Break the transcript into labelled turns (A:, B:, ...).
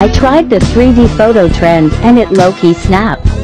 A: I tried the 3D photo trend and it low-key snapped.